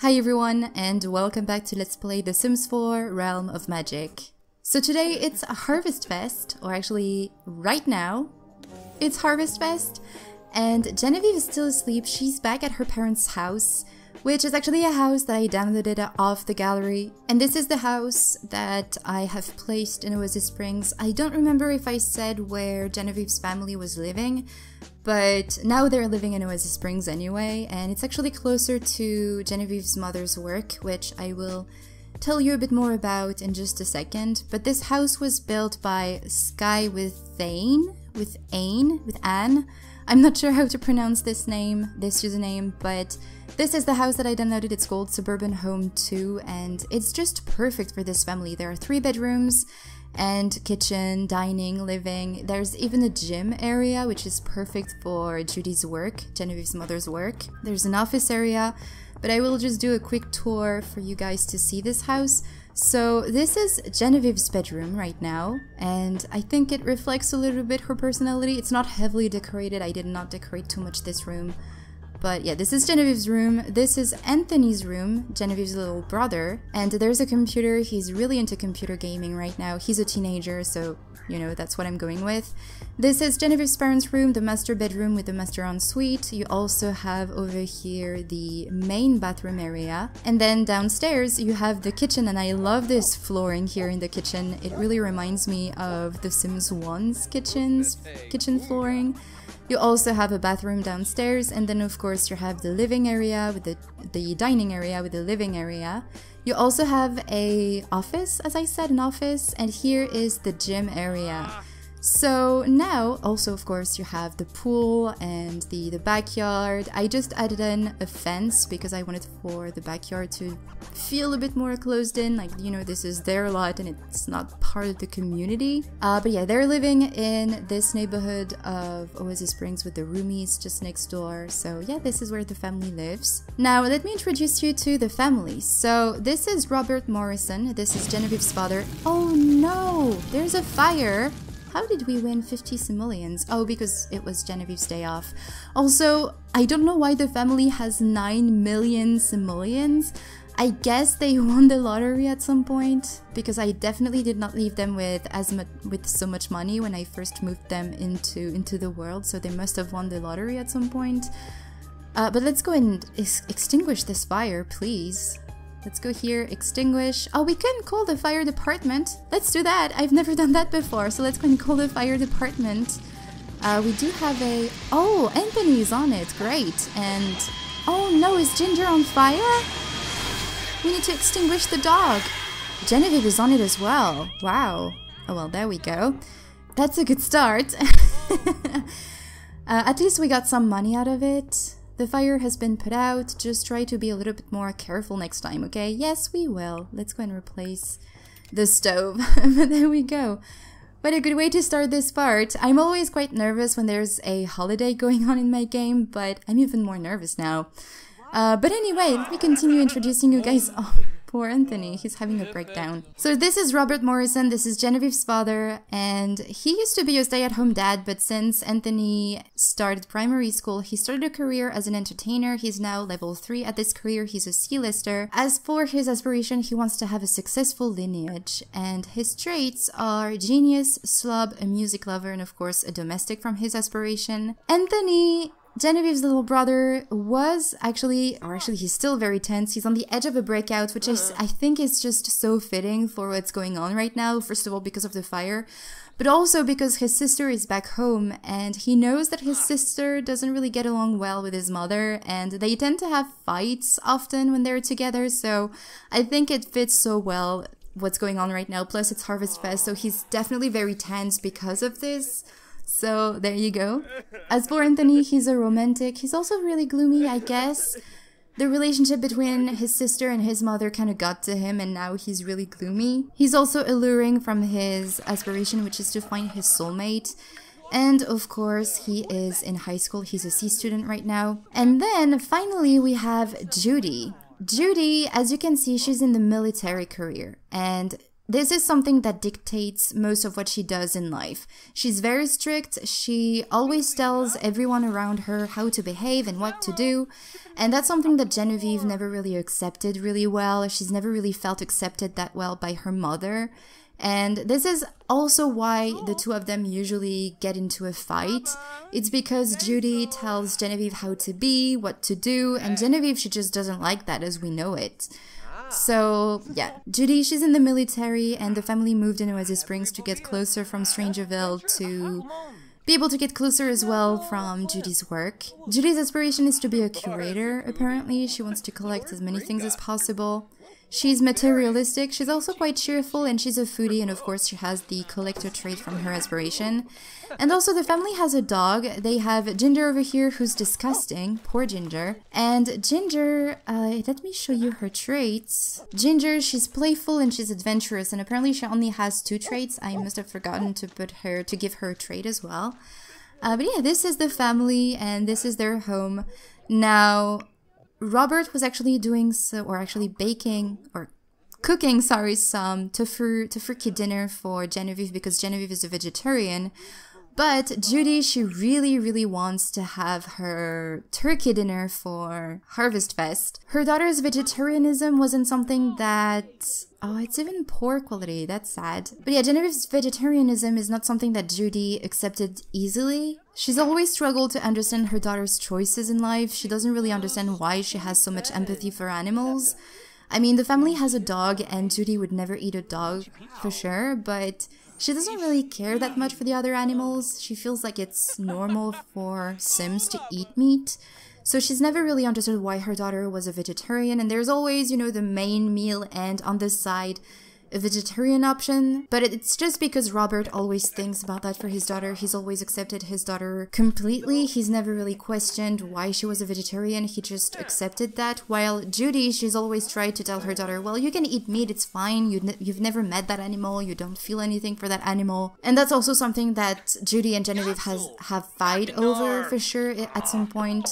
Hi everyone and welcome back to Let's Play The Sims 4 Realm of Magic. So today it's Harvest Fest, or actually right now it's Harvest Fest and Genevieve is still asleep, she's back at her parents' house which is actually a house that I downloaded off the gallery. And this is the house that I have placed in Oasis Springs. I don't remember if I said where Genevieve's family was living, but now they're living in Oasis Springs anyway, and it's actually closer to Genevieve's mother's work, which I will tell you a bit more about in just a second. But this house was built by Sky with Thane, with Ain, with Anne. I'm not sure how to pronounce this name, this username, but this is the house that I downloaded. It's called Suburban Home 2, and it's just perfect for this family. There are three bedrooms and kitchen, dining, living. There's even a gym area, which is perfect for Judy's work, Genevieve's mother's work. There's an office area, but I will just do a quick tour for you guys to see this house. So this is Genevieve's bedroom right now, and I think it reflects a little bit her personality. It's not heavily decorated, I did not decorate too much this room. But yeah, this is Genevieve's room. This is Anthony's room, Genevieve's little brother. And there's a computer. He's really into computer gaming right now. He's a teenager, so you know, that's what I'm going with. This is Genevieve's parents' room, the master bedroom with the master ensuite. You also have over here the main bathroom area. And then downstairs you have the kitchen and I love this flooring here in the kitchen. It really reminds me of The Sims 1's kitchens, kitchen flooring. You also have a bathroom downstairs and then of course you have the living area with the, the dining area with the living area. You also have a office, as I said, an office, and here is the gym area. So now, also of course, you have the pool and the, the backyard. I just added in a fence because I wanted for the backyard to feel a bit more closed in, like, you know, this is their lot and it's not part of the community. Uh, but yeah, they're living in this neighborhood of Oasis Springs with the roomies just next door. So yeah, this is where the family lives. Now, let me introduce you to the family. So this is Robert Morrison. This is Genevieve's father. Oh no, there's a fire. How did we win 50 simoleons? Oh, because it was Genevieve's day off. Also, I don't know why the family has 9 million simoleons. I guess they won the lottery at some point because I definitely did not leave them with as much with so much money when I first moved them into into the world. So they must have won the lottery at some point. Uh, but let's go and ex extinguish this fire, please. Let's go here, extinguish. Oh, we can call the fire department. Let's do that. I've never done that before, so let's go and call the fire department. Uh, we do have a... Oh, Anthony's on it. Great. And... Oh no, is Ginger on fire? We need to extinguish the dog. Genevieve is on it as well. Wow. Oh well, there we go. That's a good start. uh, at least we got some money out of it. The fire has been put out, just try to be a little bit more careful next time, okay? Yes, we will. Let's go and replace the stove. but there we go. What a good way to start this part. I'm always quite nervous when there's a holiday going on in my game, but I'm even more nervous now. Uh, but anyway, let me continue introducing you guys. Oh, Poor Anthony, he's having a breakdown. So this is Robert Morrison, this is Genevieve's father, and he used to be a stay-at-home dad, but since Anthony started primary school, he started a career as an entertainer. He's now level 3 at this career, he's a C-lister. As for his aspiration, he wants to have a successful lineage, and his traits are genius, slob, a music lover, and of course a domestic from his aspiration. Anthony Genevieve's little brother was actually, or actually he's still very tense. He's on the edge of a breakout, which I, uh. I think is just so fitting for what's going on right now. First of all, because of the fire, but also because his sister is back home and he knows that his ah. sister doesn't really get along well with his mother and they tend to have fights often when they're together. So I think it fits so well what's going on right now. Plus, it's Harvest Fest, so he's definitely very tense because of this. So there you go. As for Anthony, he's a romantic. He's also really gloomy, I guess. The relationship between his sister and his mother kind of got to him and now he's really gloomy. He's also alluring from his aspiration, which is to find his soulmate. And of course, he is in high school. He's a C student right now. And then finally, we have Judy. Judy, as you can see, she's in the military career. And this is something that dictates most of what she does in life. She's very strict. She always tells everyone around her how to behave and what to do. And that's something that Genevieve never really accepted really well. She's never really felt accepted that well by her mother. And this is also why the two of them usually get into a fight. It's because Judy tells Genevieve how to be, what to do, and Genevieve, she just doesn't like that as we know it. So, yeah, Judy, she's in the military, and the family moved into Oasis Springs to get closer from Strangerville to be able to get closer as well from Judy's work. Judy's aspiration is to be a curator, apparently. She wants to collect as many things as possible. She's materialistic, she's also quite cheerful, and she's a foodie, and of course she has the collector trait from her aspiration. And also the family has a dog. They have Ginger over here, who's disgusting. Poor Ginger. And Ginger, uh, let me show you her traits. Ginger, she's playful and she's adventurous, and apparently she only has two traits. I must have forgotten to put her, to give her a trait as well. Uh, but yeah, this is the family, and this is their home. Now, Robert was actually doing so, or actually baking or cooking, sorry, some tofu tofurkey dinner for Genevieve because Genevieve is a vegetarian. But Judy, she really, really wants to have her turkey dinner for Harvest Fest. Her daughter's vegetarianism wasn't something that. Oh, it's even poor quality. That's sad. But yeah, Genevieve's vegetarianism is not something that Judy accepted easily. She's always struggled to understand her daughter's choices in life. She doesn't really understand why she has so much empathy for animals. I mean, the family has a dog, and Judy would never eat a dog for sure, but she doesn't really care that much for the other animals. She feels like it's normal for Sims to eat meat. So she's never really understood why her daughter was a vegetarian, and there's always, you know, the main meal and on this side, vegetarian option, but it's just because Robert always thinks about that for his daughter. He's always accepted his daughter completely. He's never really questioned why she was a vegetarian. He just accepted that. While Judy, she's always tried to tell her daughter, well, you can eat meat, it's fine. You ne you've never met that animal. You don't feel anything for that animal. And that's also something that Judy and Genevieve has have fight over for sure at some point.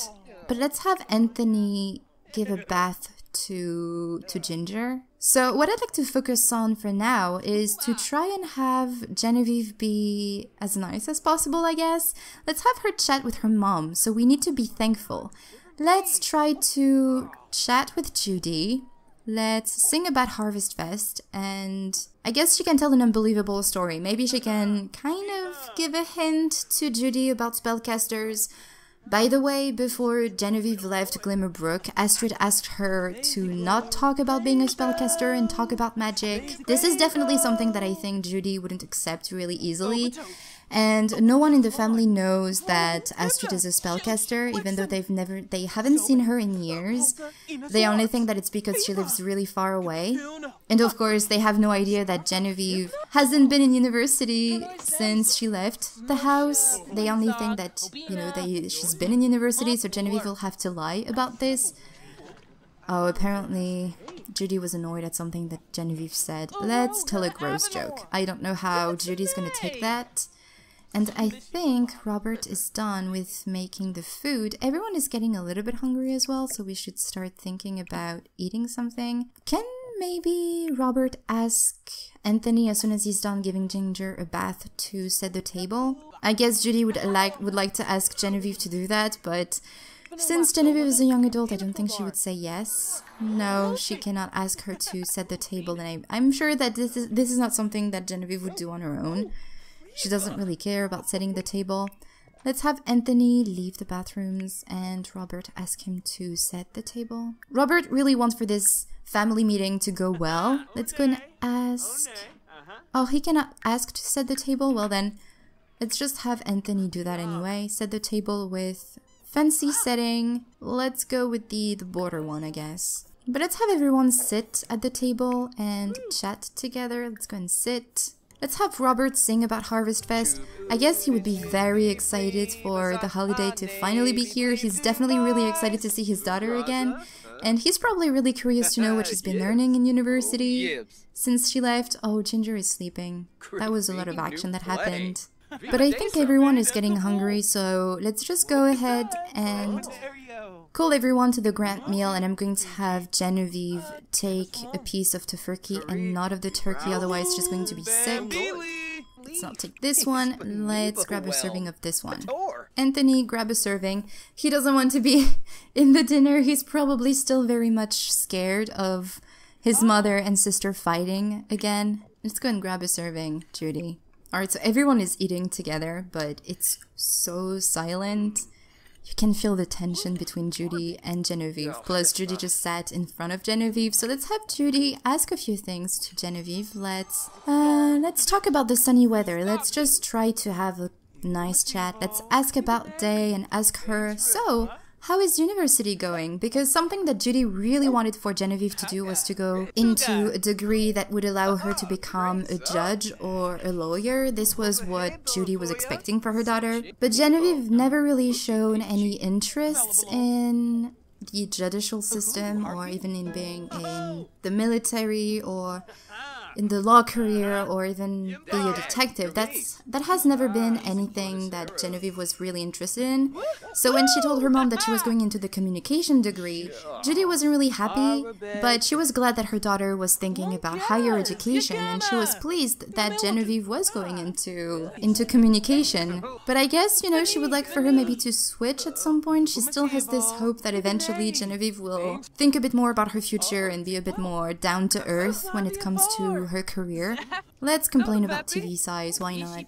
But let's have Anthony give a bath to to Ginger. So what I'd like to focus on for now is to try and have Genevieve be as nice as possible, I guess. Let's have her chat with her mom, so we need to be thankful. Let's try to chat with Judy. Let's sing about Harvest Fest, and I guess she can tell an unbelievable story. Maybe she can kind of give a hint to Judy about spellcasters, by the way, before Genevieve left Glimmerbrook, Astrid asked her to not talk about being a spellcaster and talk about magic. This is definitely something that I think Judy wouldn't accept really easily. And no one in the family knows that Astrid is a spellcaster, even though they've never they haven't seen her in years. They only think that it's because she lives really far away. And of course, they have no idea that Genevieve hasn't been in university since she left the house. They only think that, you know, they she's been in university, so Genevieve will have to lie about this. Oh, apparently Judy was annoyed at something that Genevieve said. Let's tell a gross joke. I don't know how Judy's gonna take that. And I think Robert is done with making the food. Everyone is getting a little bit hungry as well, so we should start thinking about eating something. Can maybe Robert ask Anthony as soon as he's done giving Ginger a bath to set the table? I guess Judy would like would like to ask Genevieve to do that, but since Genevieve is a young adult, I don't think she would say yes. No, she cannot ask her to set the table, and I, I'm sure that this is this is not something that Genevieve would do on her own. She doesn't really care about setting the table. Let's have Anthony leave the bathrooms and Robert ask him to set the table. Robert really wants for this family meeting to go well. Let's go and ask... Uh-huh. Oh, he cannot ask to set the table? Well then, let's just have Anthony do that anyway. Set the table with fancy setting. Let's go with the, the border one, I guess. But let's have everyone sit at the table and hmm. chat together. Let's go and sit. Let's have Robert sing about Harvest Fest. I guess he would be very excited for the holiday to finally be here. He's definitely really excited to see his daughter again. And he's probably really curious to know what she's been learning in university since she left. Oh, Ginger is sleeping. That was a lot of action that happened. But I think everyone is getting hungry, so let's just go ahead and call everyone to the grand meal and I'm going to have Genevieve take a piece of tofurkey and not of the turkey, otherwise she's going to be sick. Let's not take this one. Let's grab a serving of this one. Anthony, grab a serving. He doesn't want to be in the dinner. He's probably still very much scared of his mother and sister fighting again. Let's go and grab a serving, Judy. Alright, so everyone is eating together, but it's so silent. You can feel the tension between Judy and Genevieve. Plus, Judy just sat in front of Genevieve. So let's have Judy ask a few things to Genevieve. Let's uh, let's talk about the sunny weather. Let's just try to have a nice chat. Let's ask about Day and ask her. So, how is university going? Because something that Judy really wanted for Genevieve to do was to go into a degree that would allow her to become a judge or a lawyer. This was what Judy was expecting for her daughter. But Genevieve never really shown any interests in the judicial system or even in being in the military or in the law career or even be a detective. That's that has never been anything that Genevieve was really interested in. So when she told her mom that she was going into the communication degree, Judy wasn't really happy, but she was glad that her daughter was thinking about higher education and she was pleased that Genevieve was going into into communication. But I guess, you know, she would like for her maybe to switch at some point. She still has this hope that eventually Genevieve will think a bit more about her future and be a bit more down to earth when it comes to her career. Let's complain about TV size, why not?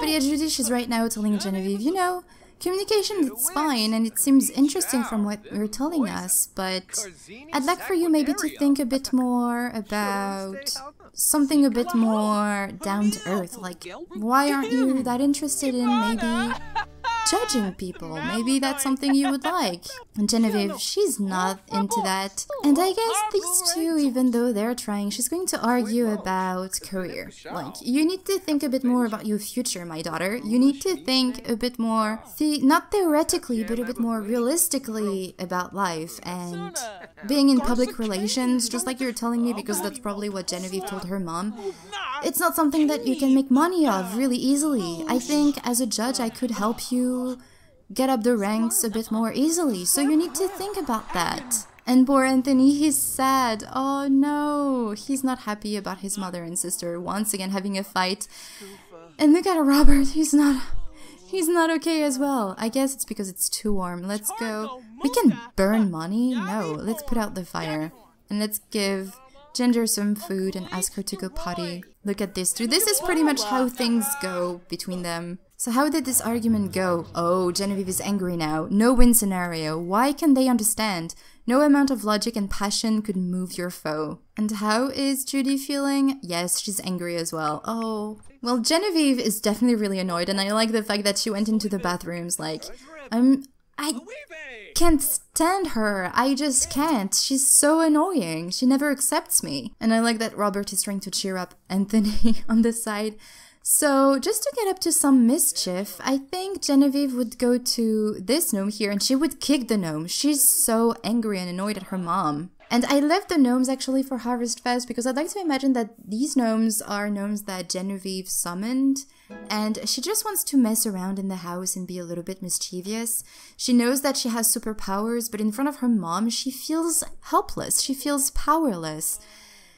But yeah, Judy, she's right now telling Genevieve, you know, communication is fine and it seems interesting from what you're telling us, but I'd like for you maybe to think a bit more about something a bit more down to earth. Like, why aren't you that interested in maybe judging people. Maybe that's something you would like. And Genevieve, she's not into that. And I guess these two, even though they're trying, she's going to argue about career. Like, you need to think a bit more about your future, my daughter. You need to think a bit more, the, not theoretically, but a bit more realistically about life and being in public relations, just like you're telling me, because that's probably what Genevieve told her mom. It's not something that you can make money of really easily. I think as a judge, I could help you get up the ranks a bit more easily. So you need to think about that. And poor Anthony, he's sad. Oh no, he's not happy about his mother and sister once again having a fight. And look at Robert, he's not he's not okay as well. I guess it's because it's too warm. Let's go. We can burn money? No, let's put out the fire. And let's give Ginger some food and ask her to go potty. Look at this. Dude, this is pretty much how things go between them. So how did this argument go? Oh, Genevieve is angry now. No win scenario. Why can they understand? No amount of logic and passion could move your foe. And how is Judy feeling? Yes, she's angry as well. Oh. Well, Genevieve is definitely really annoyed and I like the fact that she went into the bathrooms like, I'm I can't stand her. I just can't. She's so annoying. She never accepts me. And I like that Robert is trying to cheer up Anthony on the side. So, just to get up to some mischief, I think Genevieve would go to this gnome here and she would kick the gnome. She's so angry and annoyed at her mom. And I left the gnomes actually for Harvest Fest because I'd like to imagine that these gnomes are gnomes that Genevieve summoned and she just wants to mess around in the house and be a little bit mischievous. She knows that she has superpowers, but in front of her mom, she feels helpless. She feels powerless.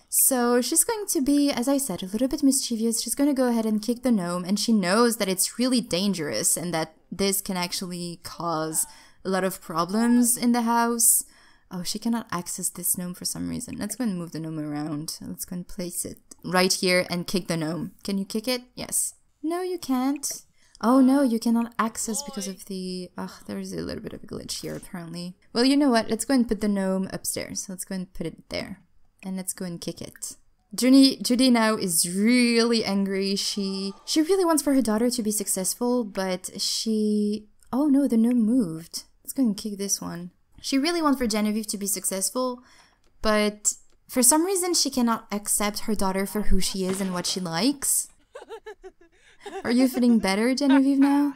So she's going to be, as I said, a little bit mischievous. She's going to go ahead and kick the gnome, and she knows that it's really dangerous and that this can actually cause a lot of problems in the house. Oh, she cannot access this gnome for some reason. Let's go and move the gnome around. Let's go and place it right here and kick the gnome. Can you kick it? Yes. No, you can't. Oh no, you cannot access because of the... Ugh, there's a little bit of a glitch here apparently. Well, you know what? Let's go and put the gnome upstairs. Let's go and put it there. And let's go and kick it. Judy, Judy now is really angry. She she really wants for her daughter to be successful, but she... Oh no, the gnome moved. Let's go and kick this one. She really wants for Genevieve to be successful, but for some reason she cannot accept her daughter for who she is and what she likes. Are you feeling better, Genevieve, now?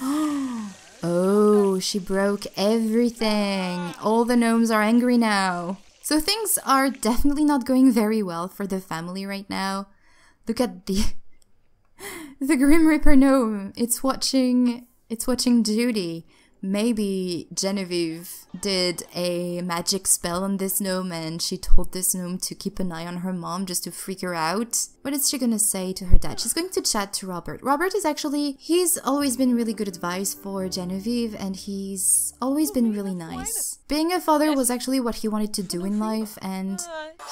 oh, she broke everything. All the gnomes are angry now. So things are definitely not going very well for the family right now. Look at the the Grim Reaper gnome. It's watching it's watching Judy. Maybe Genevieve did a magic spell on this gnome and she told this gnome to keep an eye on her mom just to freak her out. What is she gonna say to her dad? She's going to chat to Robert. Robert is actually, he's always been really good advice for Genevieve and he's always been really nice. Being a father was actually what he wanted to do in life and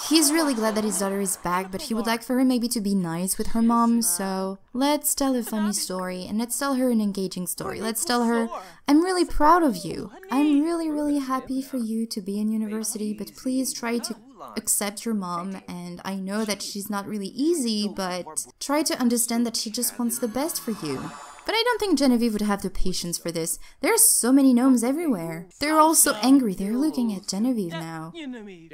he's really glad that his daughter is back but he would like for her maybe to be nice with her mom so let's tell a funny story and let's tell her an engaging story. Let's tell her, I'm really proud of you. I'm really really happy for you to be in university but please try to accept your mom and I know that she's not really easy but try to understand that she just wants the best for you. But I don't think Genevieve would have the patience for this. There are so many gnomes everywhere. They're all so angry. They're looking at Genevieve now.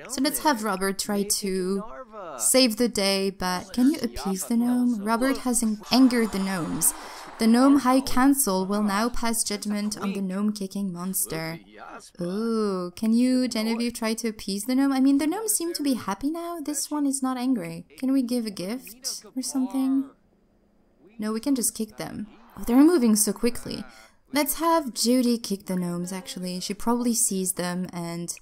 So let's have Robert try to save the day, but can you appease the gnome? Robert has angered the gnomes. The Gnome High Council will now pass judgment on the gnome-kicking monster. Oh, can you, Genevieve, try to appease the gnome? I mean, the gnomes seem to be happy now. This one is not angry. Can we give a gift or something? No, we can just kick them. Oh, they're moving so quickly. Let's have Judy kick the gnomes, actually. She probably sees them and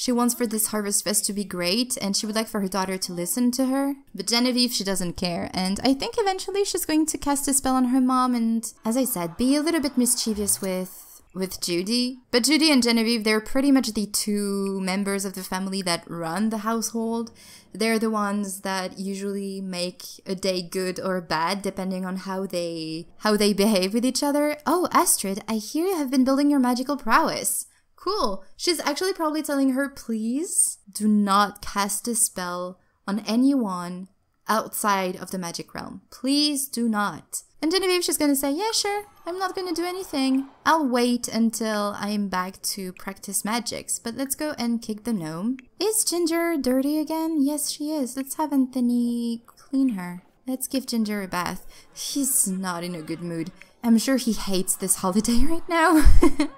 she wants for this Harvest Fest to be great and she would like for her daughter to listen to her. But Genevieve, she doesn't care. And I think eventually she's going to cast a spell on her mom and, as I said, be a little bit mischievous with with Judy. But Judy and Genevieve, they're pretty much the two members of the family that run the household. They're the ones that usually make a day good or bad depending on how they how they behave with each other. Oh, Astrid, I hear you have been building your magical prowess. Cool. She's actually probably telling her, please do not cast a spell on anyone outside of the magic realm. Please do not. And Genevieve, she's gonna say, yeah, sure, I'm not gonna do anything. I'll wait until I'm back to practice magics, but let's go and kick the gnome. Is Ginger dirty again? Yes, she is. Let's have Anthony clean her. Let's give Ginger a bath. He's not in a good mood. I'm sure he hates this holiday right now.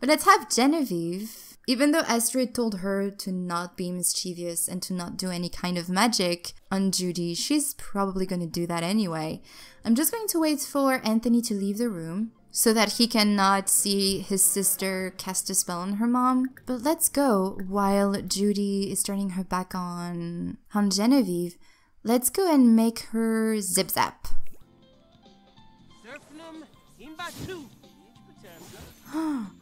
but let's have Genevieve even though Astrid told her to not be mischievous and to not do any kind of magic on Judy, she's probably going to do that anyway. I'm just going to wait for Anthony to leave the room so that he cannot see his sister cast a spell on her mom. But let's go while Judy is turning her back on, on Genevieve. Let's go and make her zip zap.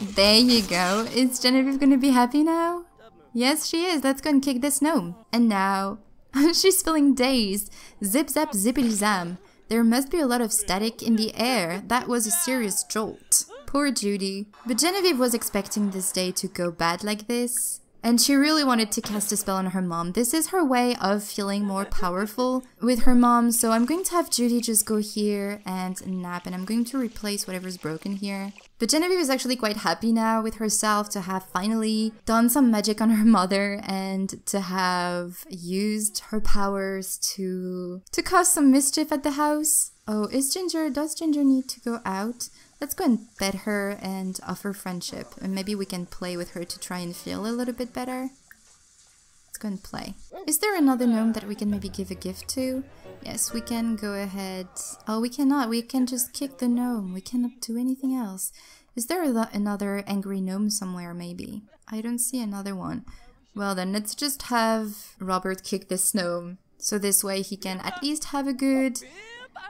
There you go. Is Genevieve gonna be happy now? Yes, she is. Let's go and kick this gnome. And now, she's feeling dazed. Zip zap zippity zam. There must be a lot of static in the air. That was a serious jolt. Poor Judy. But Genevieve was expecting this day to go bad like this. And she really wanted to cast a spell on her mom. This is her way of feeling more powerful with her mom. So I'm going to have Judy just go here and nap. And I'm going to replace whatever's broken here. But Genevieve is actually quite happy now with herself to have finally done some magic on her mother and to have used her powers to to cause some mischief at the house. Oh, is Ginger, does Ginger need to go out? Let's go and pet her and offer friendship. And maybe we can play with her to try and feel a little bit better. Let's go and play. Is there another gnome that we can maybe give a gift to? Yes, we can go ahead. Oh, we cannot. We can just kick the gnome. We cannot do anything else. Is there another angry gnome somewhere, maybe? I don't see another one. Well then, let's just have Robert kick this gnome. So this way he can at least have a good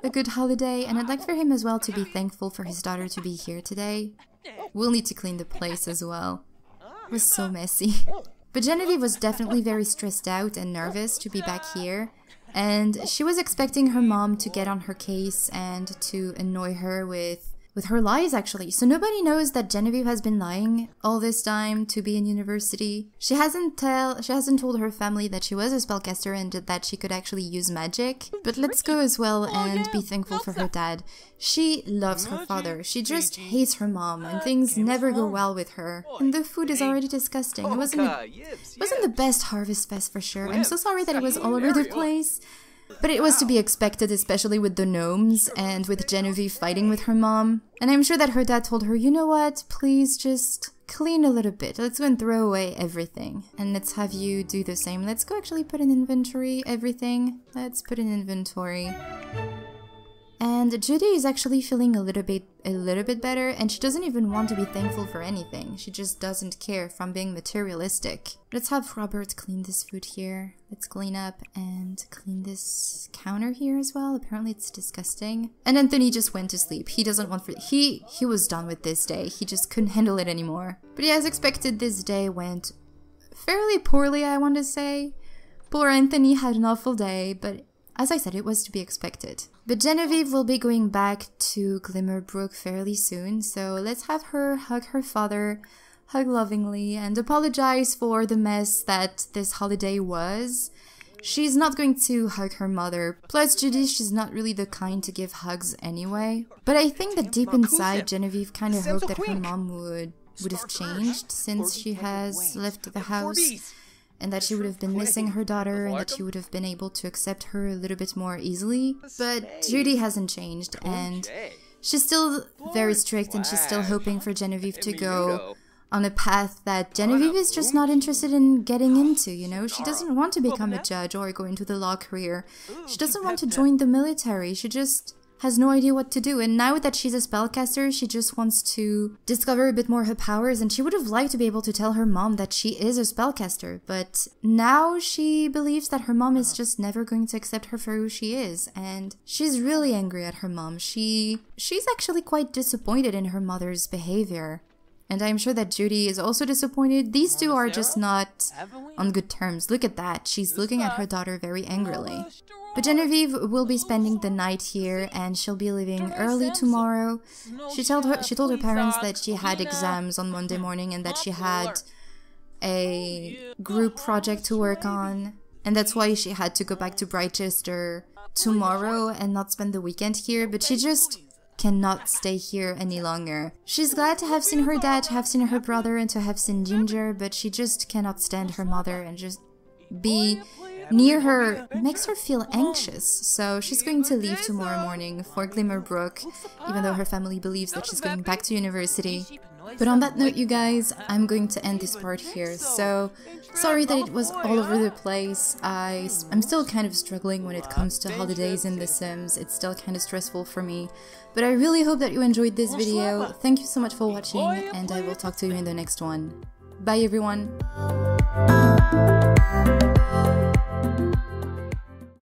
a good holiday, and I'd like for him as well to be thankful for his daughter to be here today. We'll need to clean the place as well. It was so messy. But Genevieve was definitely very stressed out and nervous to be back here, and she was expecting her mom to get on her case and to annoy her with with her lies actually. So nobody knows that Genevieve has been lying all this time to be in university. She hasn't tell she hasn't told her family that she was a spellcaster and that she could actually use magic. But let's go as well and be thankful for her dad. She loves her father. She just hates her mom and things never go well with her. And the food is already disgusting. It wasn't a, it wasn't the best harvest fest for sure. I'm so sorry that it was all over the place. But it was to be expected, especially with the gnomes and with Genevieve fighting with her mom. And I'm sure that her dad told her, you know what, please just clean a little bit. Let's go and throw away everything. And let's have you do the same. Let's go actually put an inventory everything. Let's put an inventory. And Judy is actually feeling a little bit a little bit better and she doesn't even want to be thankful for anything. She just doesn't care from being materialistic. Let's have Robert clean this food here. Let's clean up and clean this counter here as well. Apparently it's disgusting. And Anthony just went to sleep. He doesn't want for he he was done with this day. He just couldn't handle it anymore. But yeah, as expected this day went fairly poorly, I want to say. Poor Anthony had an awful day, but as I said, it was to be expected. But Genevieve will be going back to Glimmerbrook fairly soon, so let's have her hug her father, hug lovingly, and apologize for the mess that this holiday was. She's not going to hug her mother. Plus, Judy, she's not really the kind to give hugs anyway. But I think that deep inside, Genevieve kind of hoped that her mom would would have changed since she has left the house and that she would have been missing her daughter and that she would have been able to accept her a little bit more easily. But Judy hasn't changed and she's still very strict and she's still hoping for Genevieve to go on a path that Genevieve is just not interested in getting into, you know? She doesn't want to become a judge or go into the law career. She doesn't want to join the military. She just has no idea what to do. And now that she's a spellcaster, she just wants to discover a bit more her powers. And she would have liked to be able to tell her mom that she is a spellcaster. But now she believes that her mom is just never going to accept her for who she is. And she's really angry at her mom. She she's actually quite disappointed in her mother's behavior. And I'm sure that Judy is also disappointed. These two are just not on good terms. Look at that. She's looking at her daughter very angrily. But Genevieve will be spending the night here and she'll be leaving early tomorrow. She told her she told her parents that she had exams on Monday morning and that she had a group project to work on and that's why she had to go back to Britechester tomorrow and not spend the weekend here, but she just cannot stay here any longer. She's glad to have seen her dad, to have seen her brother, and to have seen Ginger, but she just cannot stand her mother and just be near her makes her feel anxious, so she's going to leave tomorrow morning for Glimmerbrook, even though her family believes that she's going back to university. But on that note, you guys, I'm going to end this part here, so sorry that it was all over the place. I, I'm still kind of struggling when it comes to holidays in The Sims, it's still kind of stressful for me. But I really hope that you enjoyed this video, thank you so much for watching, and I will talk to you in the next one. Bye everyone!